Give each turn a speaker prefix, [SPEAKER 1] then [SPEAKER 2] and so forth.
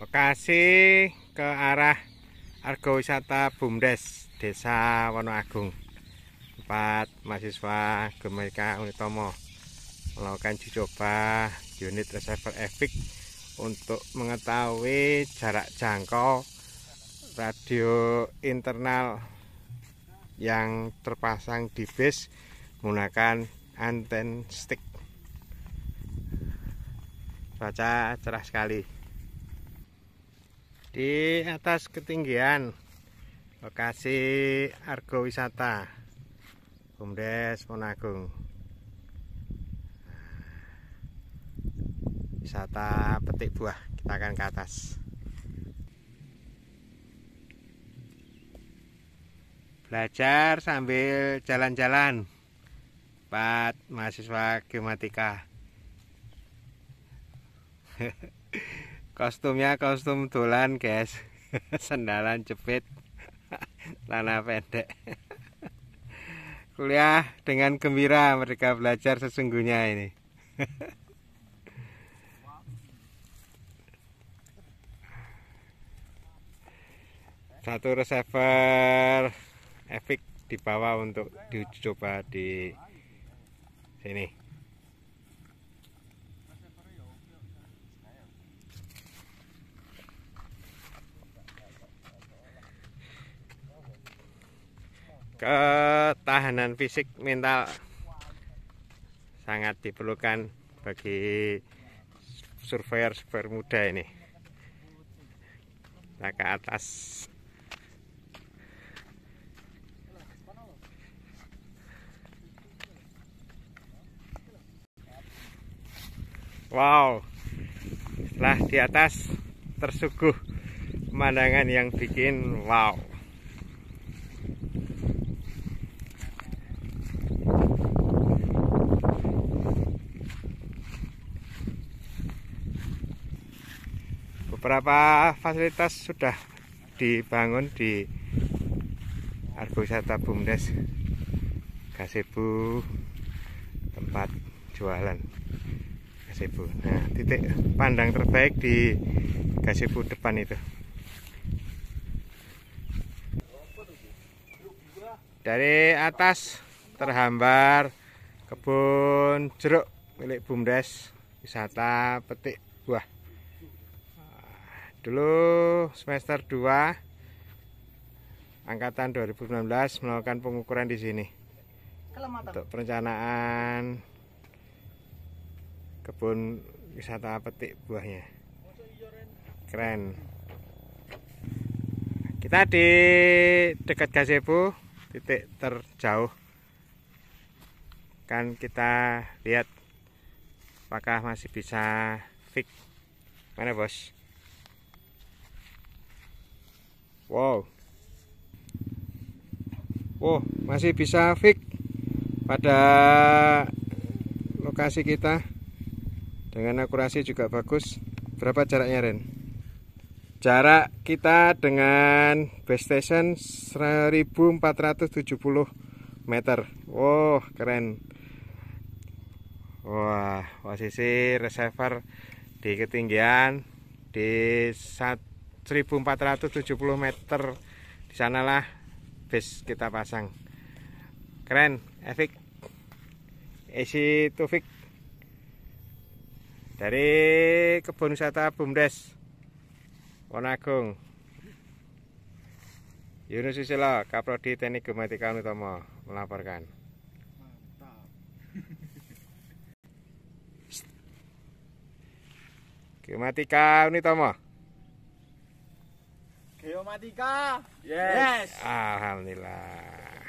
[SPEAKER 1] Bekasi ke arah Argo Wisata Bumdes Desa Wonoagung. Tempat mahasiswa Gemerika Unitomo melakukan uji coba unit receiver EVIC untuk mengetahui jarak jangkau radio internal yang terpasang di base menggunakan anten stick. Cuaca cerah sekali di atas ketinggian lokasi Argo Wisata Bumdes Monagung. Wisata petik buah kita akan ke atas. Belajar sambil jalan-jalan. Buat mahasiswa geomatika kostumnya kostum dolan guys. Sendalan jepit. Lana pendek. Kuliah dengan gembira mereka belajar sesungguhnya ini. Satu receiver efek dibawa untuk dicoba di sini ketahanan fisik mental sangat diperlukan bagi surveyor super muda ini. Kita ke atas. Wow. Setelah di atas tersuguh pemandangan yang bikin wow beberapa fasilitas sudah dibangun di Argo Wisata Bumdes. Gasebu tempat jualan Gasebu nah titik pandang terbaik di Gasebu depan itu. Dari atas terhambar kebun jeruk milik Bumdes wisata petik buah dulu semester 2 angkatan 2019 melakukan pengukuran di sini. Untuk perencanaan kebun wisata petik buahnya. Keren. Kita di dekat gazebo titik terjauh. Kan kita lihat apakah masih bisa fix. Mana bos Wow. Wow, masih bisa fix pada lokasi kita. Dengan akurasi juga bagus. Berapa jaraknya, Ren? Jarak kita dengan base station 1470 meter. Wow, keren. Wah, posisi receiver di ketinggian di satu 1470 meter. Di sanalah base kita pasang. Keren efik. Isi tufik. Dari kebun wisata Bumdes Wonagung. Yunus Susilo Kaprodi Teknik Gematika Utomo melaporkan. Gematika Unitomo
[SPEAKER 2] Geomatika.
[SPEAKER 1] Yes. yes. Alhamdulillah.